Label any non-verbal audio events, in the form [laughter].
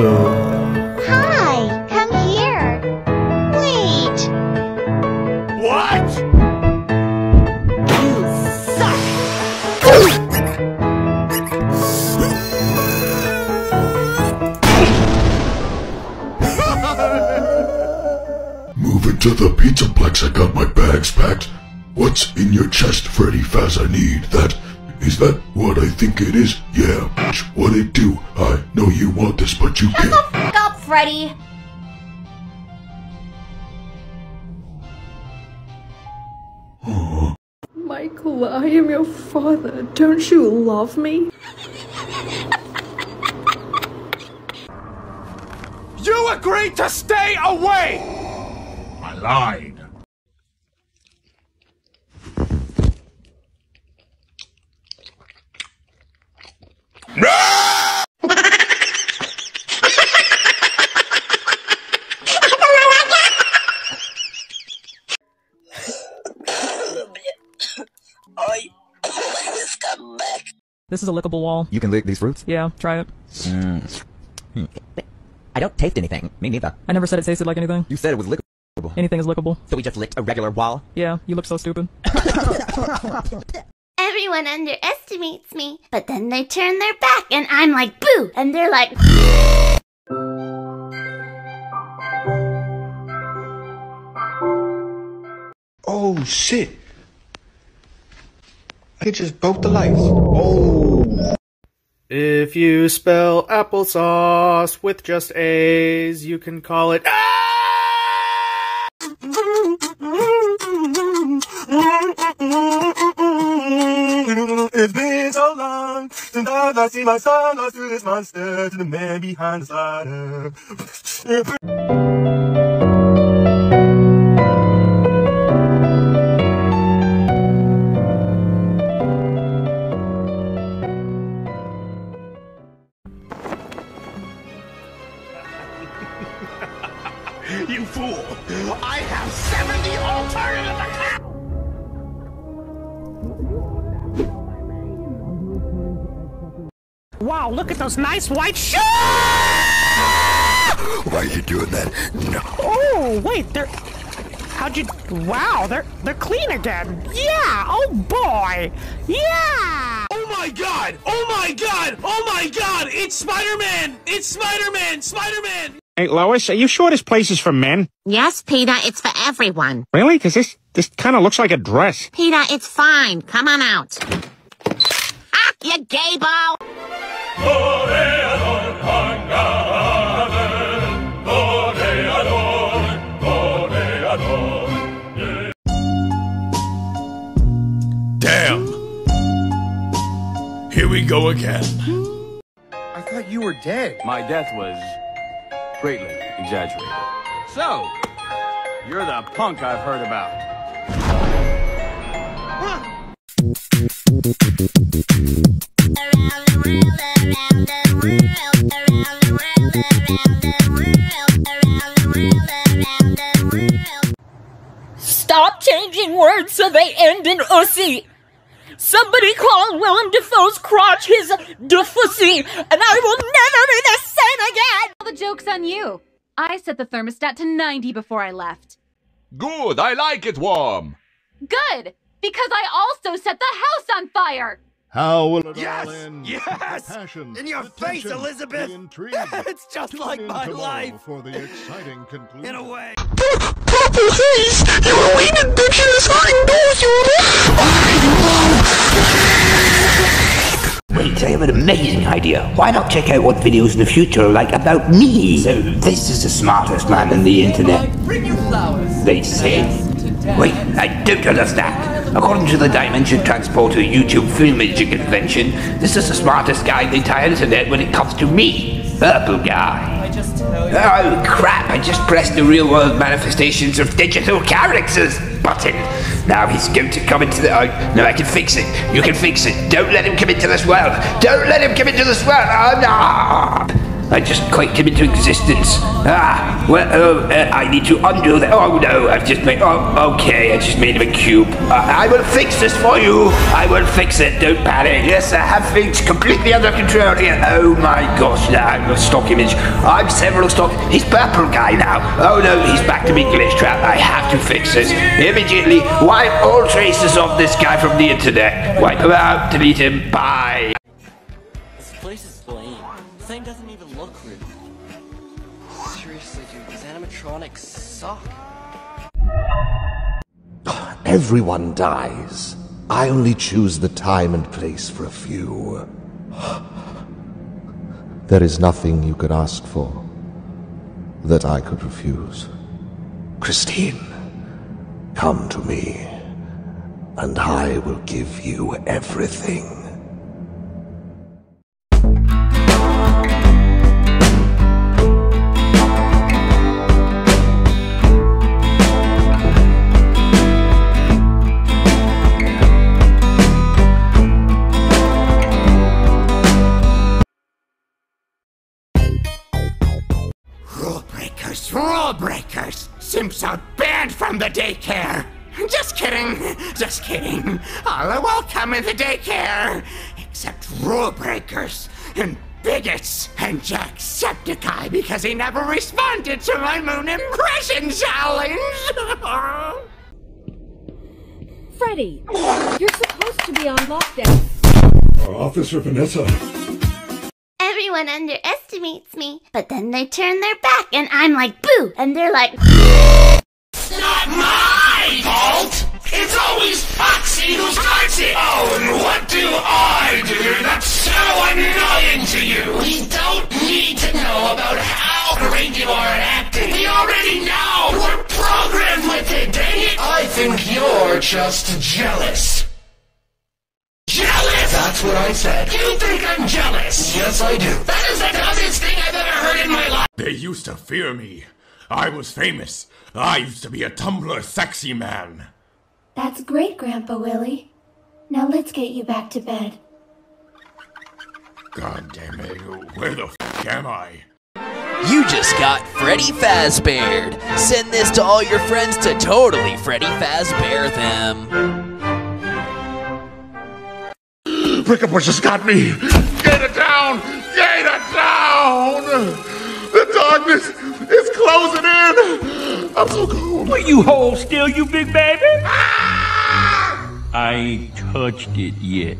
Hello. Hi, come here. Wait. What? You suck! Moving to the Pizzaplex, I got my bags packed. What's in your chest, Freddy Faz? I need that. Is that what I think it is? Yeah, bitch, what it do? I know you want this, but you can't. [laughs] Fuck up, Freddy. [gasps] Michael, I am your father. Don't you love me? You agreed to stay away! I lied. This is a lickable wall. You can lick these fruits? Yeah, try it. Hmm. I don't taste anything. Me neither. I never said it tasted like anything. You said it was lickable. Anything is lickable. So we just licked a regular wall? Yeah, you look so stupid. [laughs] Everyone underestimates me, but then they turn their back and I'm like, boo! And they're like, Oh shit. Just broke the lights. Oh. If you spell applesauce with just A's, you can call it. It's been so long since I see my son lost to this monster, to the man behind the slaughter. You fool! I have 70 alternative accounts! Wow, look at those nice white shoes! Why are you doing that? No. Oh, wait, they're. How'd you. Wow, they're they're clean again. Yeah. Oh boy. Yeah. Oh my god! Oh my god! Oh my god! It's Spider-Man! It's Spider-Man! Spider-Man! Hey, Lois, are you sure this place is for men? Yes, Peter, it's for everyone. Really? Because this this kind of looks like a dress. Peter, it's fine. Come on out. Ah, you gay ball! Damn. Here we go again. I thought you were dead. My death was greatly exaggerated. So, you're the punk I've heard about. Stop changing words so they end in ussy. Somebody call Willem Dafoe's crotch his defussy, and I will never be the same again! All the joke's on you. I set the thermostat to 90 before I left. Good, I like it warm. Good! Because I also set the house on fire! How will it Yes! all end? Yes! The passion, In your face, tension, Elizabeth! Intrigue. [laughs] It's just Tune like in my tomorrow life! For the exciting conclusion. In a way. Wait, I have an amazing idea. Why not check out what videos in the future are like about me? So, this is the smartest man on the internet. Bring you flowers. They say. Wait, I don't understand. According to the Dimension Transporter YouTube Film Imaging Convention, this is the smartest guy in the entire internet when it comes to me. Purple guy. I just tell you. Oh crap, I just pressed the real world manifestations of digital characters button. Now he's going to come into the. Oh, no, I can fix it. You can fix it. Don't let him come into this world. Don't let him come into this world. Oh no! I just clicked him into existence. Ah, well, oh, uh, I need to undo that. Oh no, I've just made. Oh, okay, I just made him a cube. Uh, I will fix this for you. I will fix it. Don't panic. Yes, I have things completely under control here. Oh my gosh, now I'm a stock image. I'm several stock. He's purple guy now. Oh no, he's back to being Glitchtrap. I have to fix this immediately. Wipe all traces of this guy from the internet. Wipe him out. Delete him. Bye. Seriously, dude, these animatronics suck. Everyone dies. I only choose the time and place for a few. There is nothing you could ask for that I could refuse. Christine, come to me, and I will give you everything. The daycare! Just kidding, just kidding. All are welcome in the daycare, except rule breakers and bigots and Jacksepticeye because he never responded to my moon impression challenge! [laughs] Freddy, you're supposed to be on lockdown. Our Officer Vanessa. Everyone underestimates me, but then they turn their back and I'm like, boo! And they're like, just jealous. Jealous? That's what I said. You think I'm jealous? Yes, I do. That is the dumbest thing I've ever heard in my life. They used to fear me. I was famous. I used to be a Tumblr sexy man. That's great, Grandpa Willie. Now let's get you back to bed. God damn it. Where the f am I? You just got Freddy Fazbeared. Send this to all your friends to totally Freddy Fazbear them. Brickabush has got me! Get it down! Get it down! The darkness is closing in! I'm so cold. Will you hold still, you big baby? Ah! I ain't touched it yet.